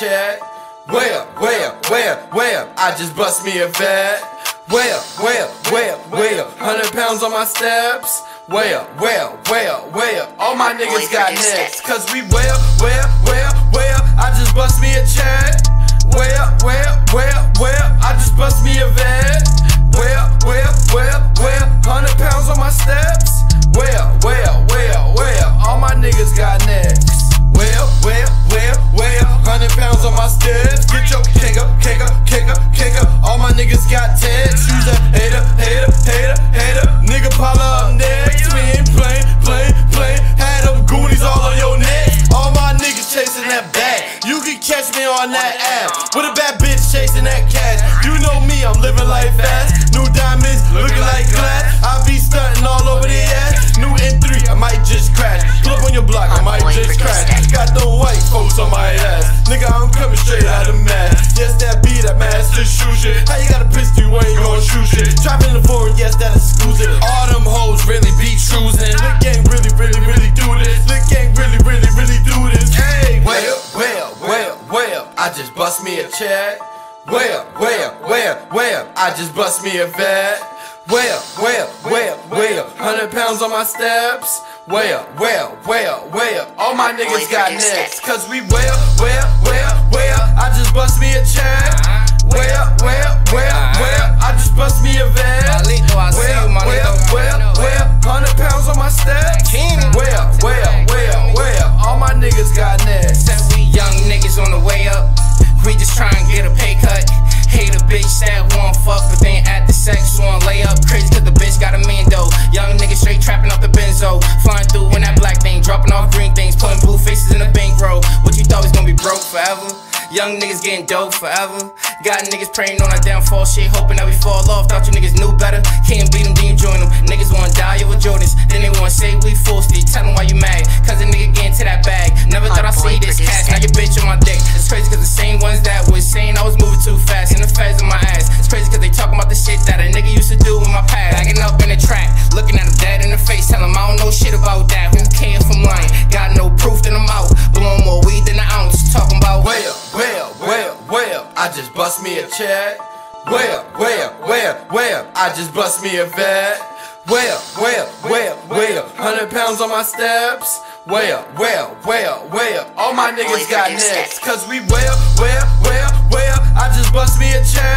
bust me a check. Where, where, where, where? I just bust me a vet. Where, where, where, where? Hundred pounds on my steps. Where, where, where, where? All my niggas got necks. Cause we where, where, where, where? I just bust me a check. You can catch me on that app. With a bad bitch chasing that cash. You know me, I'm living life fast. New diamonds looking like glass. I be stunting all over the ass. New N3, I might just crash. Pull up on your block, I might just crash. Got the white folks on my ass. Nigga, I'm coming straight out of Mass. Yes, that be that master shoot shit. How you got a pistol, you ain't gon' shoot shit. Trapping the foreign, yes, that exclusive. All check. Well, well, well, well, I just bust me a vet. Well, well, well, well, hundred pounds on my steps. Well, well, well, well, all my niggas got necks. Cause we well, well, well, well, I just bust me a check. Well, well, well, well, I just bust me a vet. Well, well, well, well, hundred We just try and get a pay cut. Hate a bitch that want fuck, but then at the sex on layup. Crazy cause the bitch got a man though. Young niggas straight trapping off the benzo. Flying through in that black thing, dropping off green things, putting blue faces in the bankroll. What you thought was gonna be broke forever? Young niggas getting dope forever. Got niggas praying on our downfall shit, hoping that we fall off. Thought you niggas knew better. About the shit that a nigga used to do in my past. Backing up in the track. Looking at him dead in the face. Tell him I don't know shit about that. Who care if I'm lying? Got no proof, then I'm out. Blowing more weed than an ounce. Talking about Well, well, well, well, I just bust me a check. Well, well, well, well, I just bust me a vet. Well, well, well, well, hundred pounds on my steps. Well, well, well, well, all my niggas got necks. Cause we well, well, well, well, I just bust me a check.